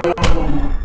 ¡Gracias!